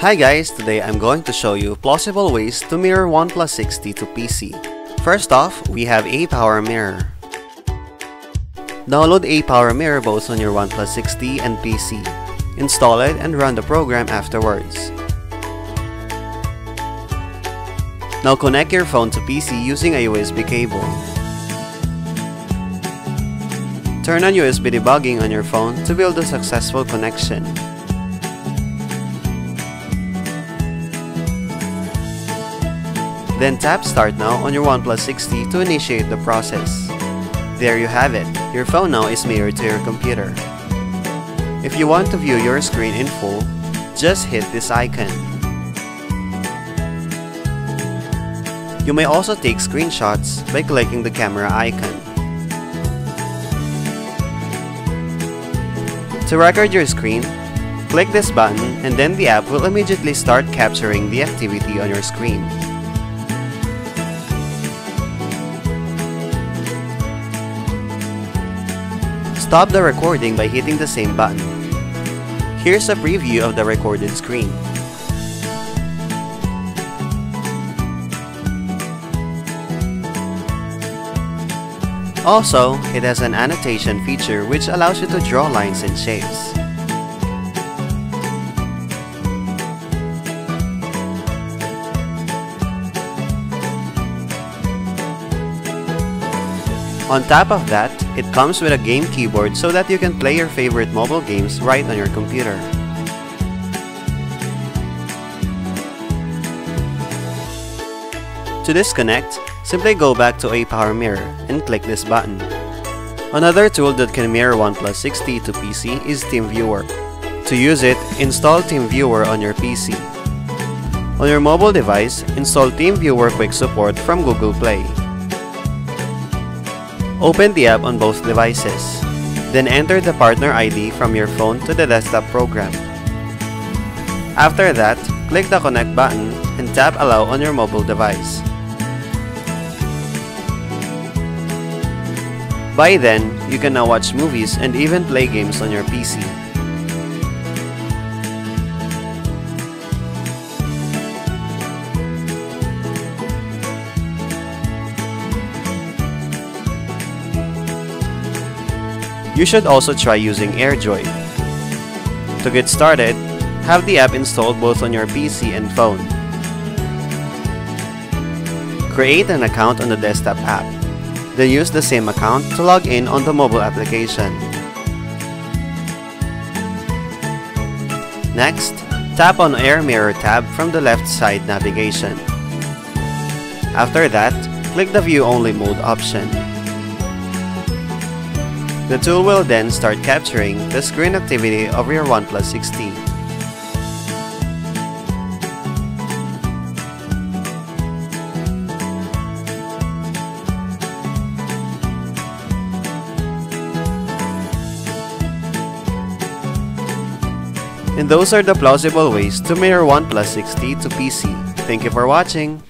Hi guys, today I'm going to show you plausible ways to mirror OnePlus 6T to PC. First off, we have ApowerMirror. Download ApowerMirror both on your OnePlus 6T and PC. Install it and run the program afterwards. Now connect your phone to PC using a USB cable. Turn on USB debugging on your phone to build a successful connection. Then tap Start Now on your OnePlus 6T to initiate the process. There you have it, your phone now is mirrored to your computer. If you want to view your screen in full, just hit this icon. You may also take screenshots by clicking the camera icon. To record your screen, click this button and then the app will immediately start capturing the activity on your screen. Stop the recording by hitting the same button. Here's a preview of the recorded screen. Also, it has an annotation feature which allows you to draw lines and shapes. On top of that, it comes with a game keyboard so that you can play your favorite mobile games right on your computer. To disconnect, simply go back to ApowerMirror and click this button. Another tool that can mirror OnePlus 6T to PC is TeamViewer. To use it, install TeamViewer on your PC. On your mobile device, install TeamViewer Quick Support from Google Play. Open the app on both devices. Then enter the partner ID from your phone to the desktop program. After that, click the connect button and tap allow on your mobile device. By then, you can now watch movies and even play games on your PC. You should also try using AirJoy. To get started, have the app installed both on your PC and phone. Create an account on the desktop app. Then use the same account to log in on the mobile application. Next, tap on Air Mirror tab from the left side navigation. After that, click the View Only Mode option. The tool will then start capturing the screen activity of your OnePlus 6T. And those are the plausible ways to mirror OnePlus 6T to PC. Thank you for watching!